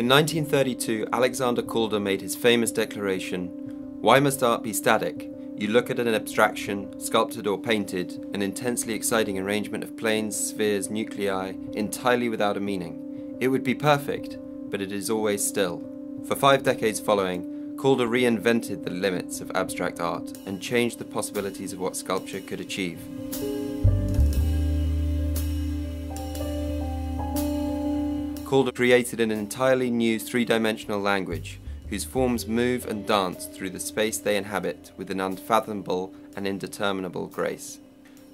In 1932, Alexander Calder made his famous declaration Why must art be static? You look at an abstraction, sculpted or painted, an intensely exciting arrangement of planes, spheres, nuclei, entirely without a meaning. It would be perfect, but it is always still. For five decades following, Calder reinvented the limits of abstract art and changed the possibilities of what sculpture could achieve. Calder created an entirely new three-dimensional language whose forms move and dance through the space they inhabit with an unfathomable and indeterminable grace.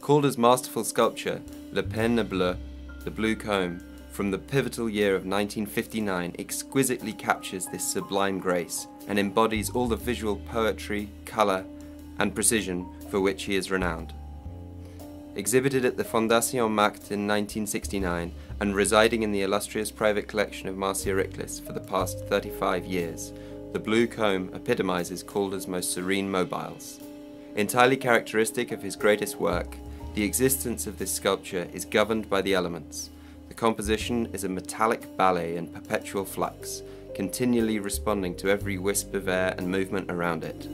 Calder's masterful sculpture, Le Peigne Bleu, the Blue Comb, from the pivotal year of 1959 exquisitely captures this sublime grace and embodies all the visual poetry, colour, and precision for which he is renowned. Exhibited at the Fondation Maeght in 1969 and residing in the illustrious private collection of Marcia Riklis for the past 35 years, the blue comb epitomizes Calder's most serene mobiles. Entirely characteristic of his greatest work, the existence of this sculpture is governed by the elements. The composition is a metallic ballet in perpetual flux, continually responding to every wisp of air and movement around it.